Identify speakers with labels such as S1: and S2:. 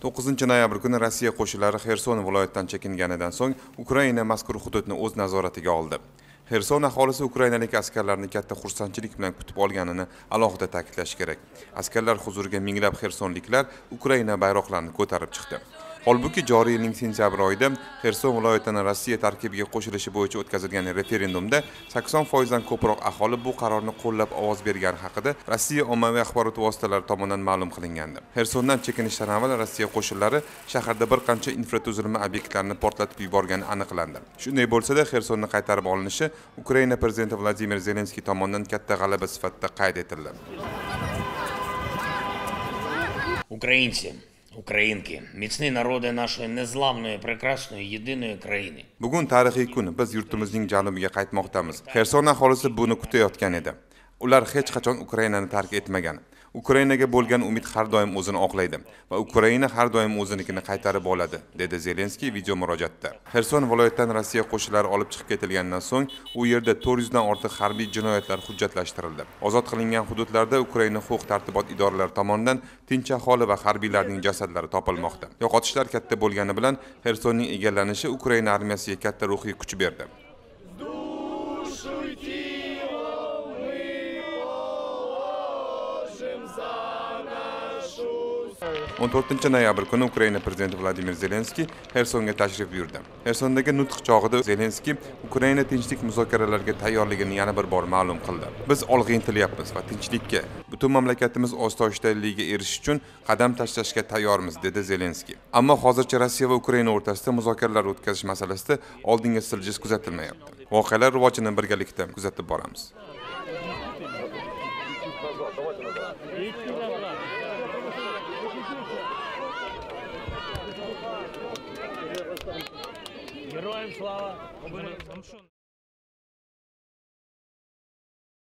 S1: to'qqizinchi noyabr kuni rossiya qo'shinlari xerson viloyatidan chekinganidan so'ng ukraina mazkur hududni o'z nazoratiga oldi. Xerson aholisi ukrainalik askarlarni katta xursandchilik bilan kutib olganini alohida ta'kidlash kerak. Askarlar huzuriga minglab xersonliklar ukraina bayroqlarini ko'tarib chiqdi. Holbuki joriy yilning sentyabr oyida xerson viloyatini rossiya tarkibiga qo'shilishi bo'yicha o'tkazilgan referendumda sakson foizdan ko'proq aholi bu qarorni qo'llab ovoz bergani haqida rossiya ommaviy axborot vositalari tomonidan ma'lum qilingandi. Xersondan chekinishdan avval rossiya qo'shinlari shaharda bir qancha infratuzilma obyektlarini portlatib yuborgani aniqlandi. Shunday bo'lsada xersonni qaytarib olinishi ukraina prezidenti vladimir zelenskiy tomonidan katta g'alaba sifatida qayd etildi.
S2: Українці, українки, міцні narodi нашої nezlamnoy, prekrasnoy, єдиної країни.
S1: bugun tarixiy kun biz yurtimizning janubiga qaytmoqdamiz. Xerson aholisi buni kutayotgan edi. Ular hech qachon ukrainani tark etmagan. Ukrainaga bo'lgan umid har doim o'zini oqlaydi va ukraina har doim o'zinikini qaytarib oladi dedi zelenskiy video murojaatda. Xerson viloyatidan rossiya qo'shinlari olib chiqib ketilganidan so'ng u yerda to'rt yuzdan ortiq harbiy jinoyatlar hujjatlashtirildi. Ozod qilingan hududlarda ukraina huquq tartibot idoralari tomonidan tinch aholi va harbiylarning jasadlari topilmoqda. Yo'qotishlar katta bo'lgani bilan xersonning egallanishi ukraina armiyasiga katta ruhiy kuch berdi. O'n to'rtinchi noyabr kuni ukraina prezidenti vladimir zelenskiy xersonga tashrif buyurdi. Xersondagi nutq chog'ida zelenskiy ukraina tinchlik muzokaralariga tayyorligini yana bir bor ma'lum qildi. Biz olg'a intilyapmiz va tinchlikka butun mamlakatimiz osoyishtaligiga erishish uchun qadam tashlashga tayyormiz dedi zelenskiy. Ammo hozircha rossiya va ukraina o'rtasida muzokaralar o'tkazish masalasida oldinga siljish kuzatilmayapti. Voqealar rivojini birgalikda kuzatib boramiz.
S3: Героям слава!